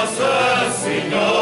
Nossa Senhora.